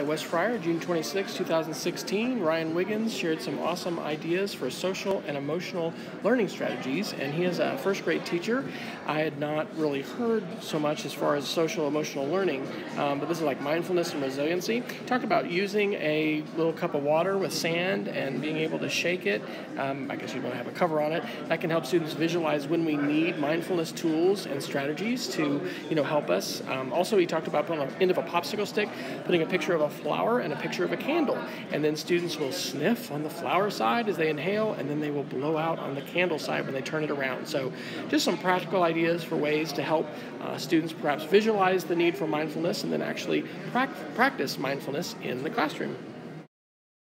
Hi, Wes Fryer, June 26, 2016. Ryan Wiggins shared some awesome ideas for social and emotional learning strategies, and he is a first grade teacher. I had not really heard so much as far as social emotional learning, um, but this is like mindfulness and resiliency. Talked about using a little cup of water with sand and being able to shake it. Um, I guess you want to have a cover on it. That can help students visualize when we need mindfulness tools and strategies to, you know, help us. Um, also, he talked about putting on the end of a popsicle stick, putting a picture picture of a flower and a picture of a candle. And then students will sniff on the flower side as they inhale, and then they will blow out on the candle side when they turn it around. So, just some practical ideas for ways to help uh, students perhaps visualize the need for mindfulness and then actually practice mindfulness in the classroom.